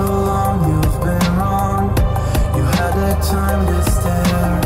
so long you've been wrong. You had the time to stare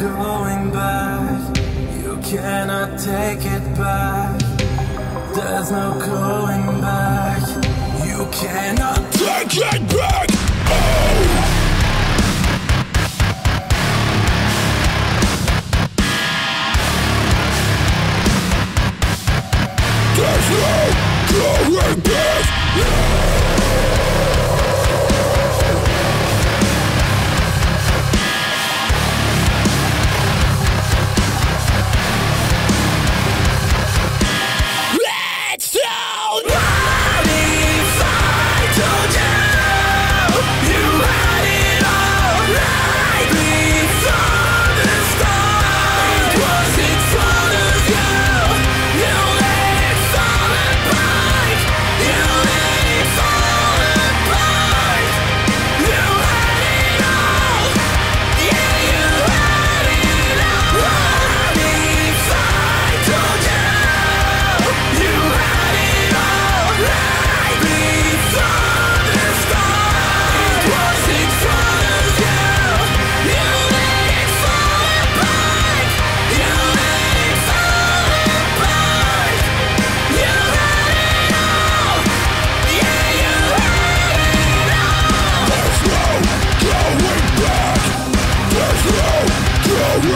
going back. You cannot take it back. There's no going back.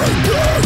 Bring